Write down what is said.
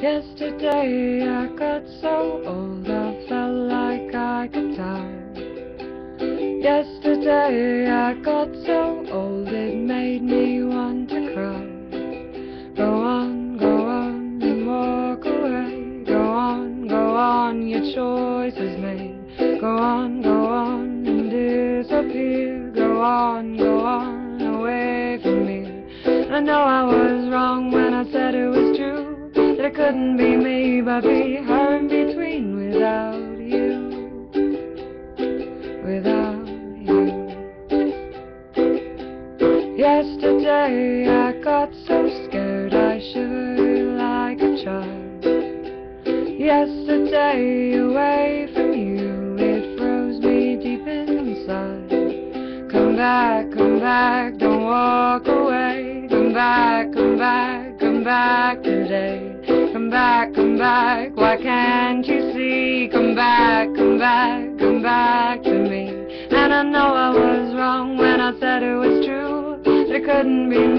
Yesterday I got so old I felt like I could die. Yesterday I got so old it made me want to cry. Go on, go on and walk away. Go on, go on, your choice is made. Go on, go on and disappear. Go on, go on away from me. I know I was wrong couldn't be me, but be her in between without you. Without you. Yesterday I got so scared I shivered like a child. Yesterday away from you, it froze me deep inside. Come back, come back, don't walk away. Come back, come back, come back today. Come back, come back, why can't you see? Come back, come back, come back to me. And I know I was wrong when I said it was true. There couldn't be